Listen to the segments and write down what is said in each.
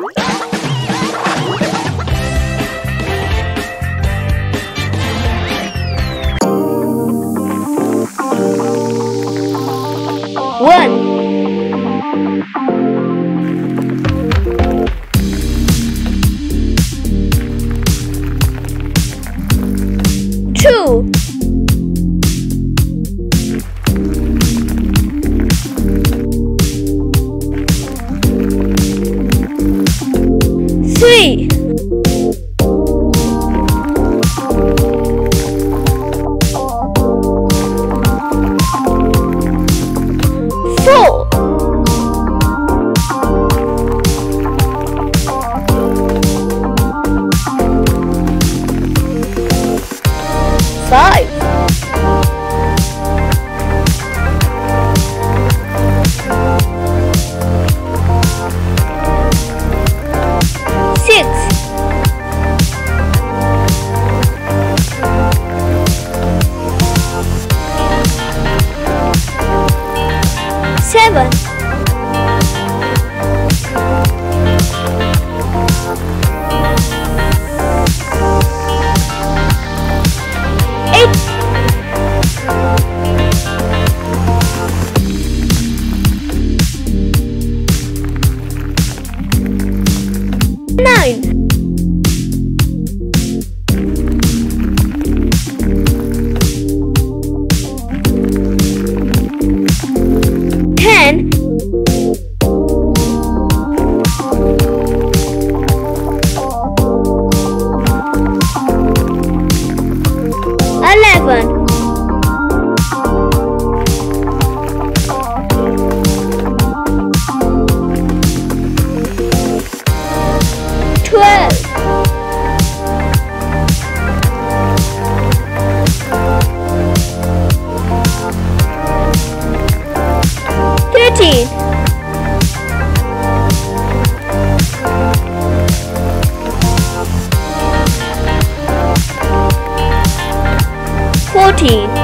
Four. Five. Six. Seven. Fifteen.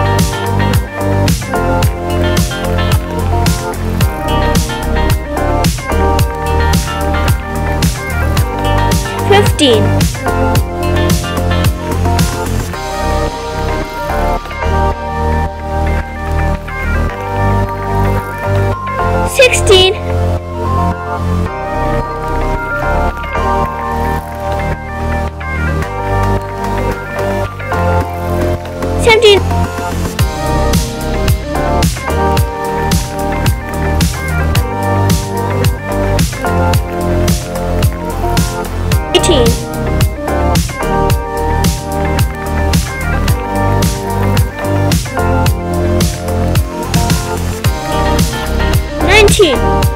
Eighteen. Nineteen.